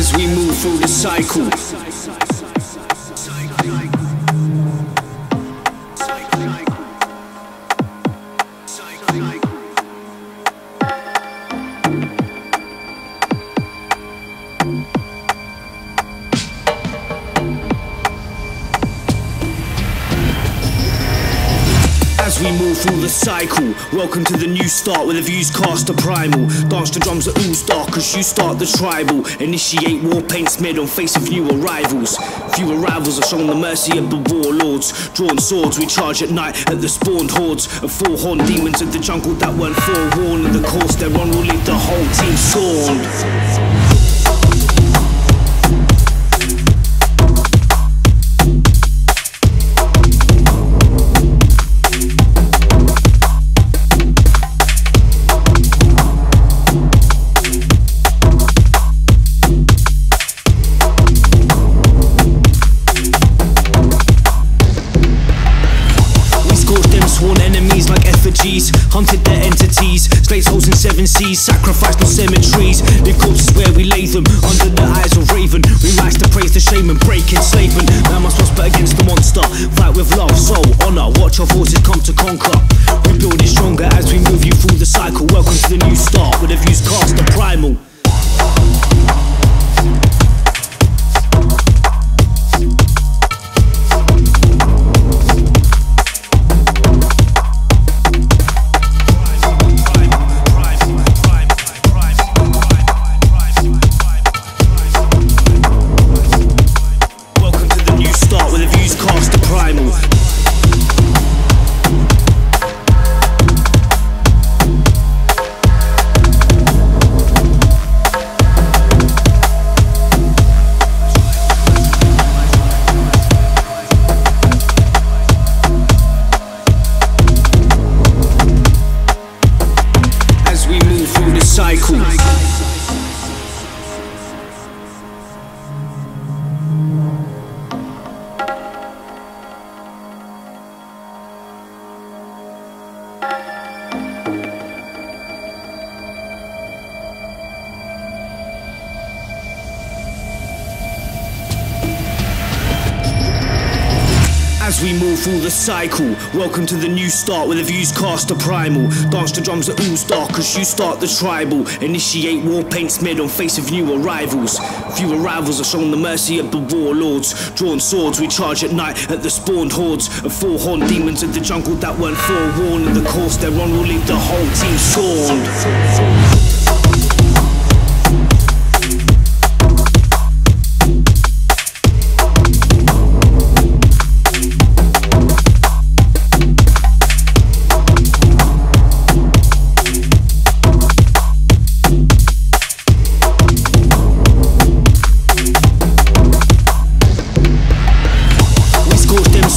as we move through the cycle. We move through the cycle, welcome to the new start where the views cast a primal. Dance the drums at all cause you start the tribal. Initiate war paint smeared on face of new arrivals. Few arrivals are shown the mercy of the warlords. Drawn swords, we charge at night at the spawned hordes of four horned demons of the jungle that weren't forewarned. And the course they're on will leave the whole team scorned. Effigies Hunted their entities Slayed souls in seven seas Sacrificed on cemeteries. Leave corpses where we lay them Under the eyes of raven. We rise to praise the shame and break enslavement. Man must prosper against the monster Fight with love, soul, honor. Watch our forces come to conquer. We build it stronger as we move you through the cycle. Welcome to the new start With the views cast the primal cycle. As we move through the cycle, welcome to the new start where the views cast a primal. Dance the drums at all star, cause you start the tribal. Initiate war paint smeared on face of new arrivals. Few arrivals are shown the mercy of the warlords. Drawn swords, we charge at night at the spawned hordes of four horned demons of the jungle that weren't forewarned. And the course they're on will leave the whole team scorned.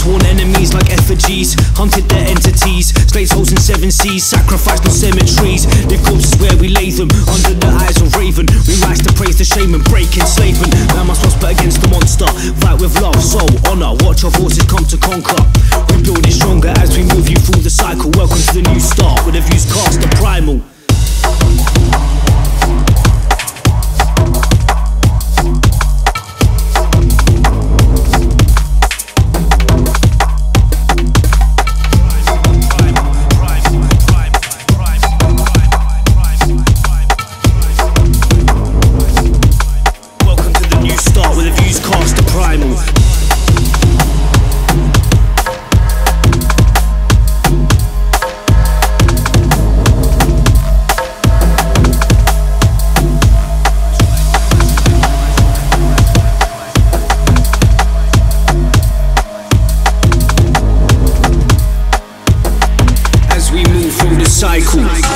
Sworn enemies like effigies Hunted their entities Slayed souls in seven seas Sacrificed on cemeteries. Leave corpses where we lay them Under the eyes of raven. We rise to praise the shame and break enslavement. Man must prosper against the monster Fight with love, soul, honor. Watch our forces come to conquer. We build it stronger as we move you through the cycle. Welcome to the new start With the views cast the primal diamonds. As we move from the cycle.